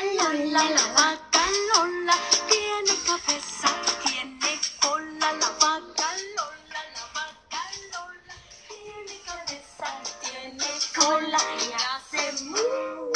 la la la Lola tiene cabeza, tiene cola, la vaca Lola, la vaca Lola tiene cabeza, tiene cola y hace mu.